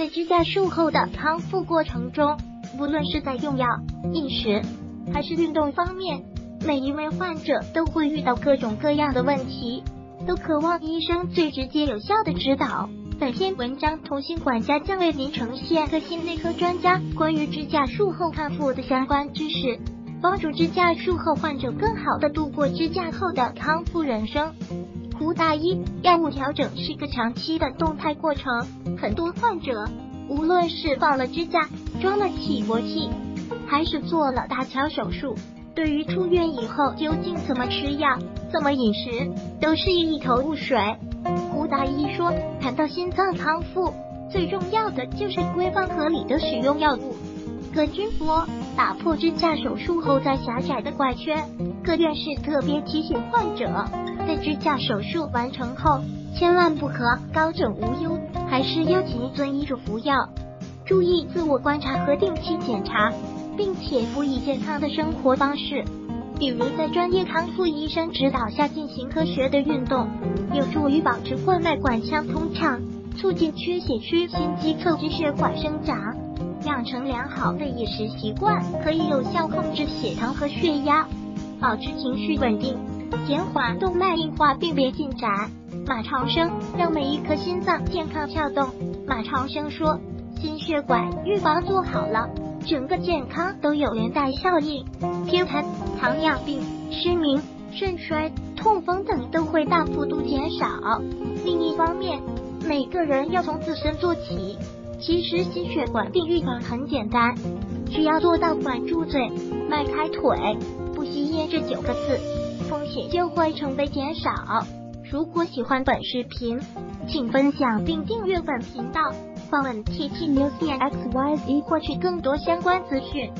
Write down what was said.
在支架术后的康复过程中，无论是在用药、饮食还是运动方面，每一位患者都会遇到各种各样的问题，都渴望医生最直接有效的指导。本篇文章，同心管家将为您呈现个心内科专家关于支架术后康复的相关知识，帮助支架术后患者更好的度过支架后的康复人生。胡大一，药物调整是个长期的动态过程，很多患者无论是放了支架、装了起搏器，还是做了搭桥手术，对于出院以后究竟怎么吃药、怎么饮食，都是一头雾水。胡大一说，谈到心脏康复，最重要的就是规范合理的使用药物。葛军说，打破支架手术后再狭窄的怪圈，葛院士特别提醒患者，在支架手术完成后，千万不可高枕无忧，还是要谨遵医嘱服药，注意自我观察和定期检查，并且辅以健康的生活方式。比如在专业康复医生指导下进行科学的运动，有助于保持冠脉管腔通畅，促进缺血区心肌侧支血管生长。养成良好的饮食习惯，可以有效控制血糖和血压，保持情绪稳定，减缓动脉硬化病变进展。马长生让每一颗心脏健康跳动。马长生说，心血管预防做好了。整个健康都有连带效应，偏瘫、糖尿病、失明、肾衰、痛风等都会大幅度减少。另一方面，每个人要从自身做起。其实心血管病预防很简单，只要做到管住嘴、迈开腿、不吸烟这九个字，风险就会成倍减少。如果喜欢本视频，请分享并订阅本频道。访问 T T News X Y Z 获取更多相关资讯。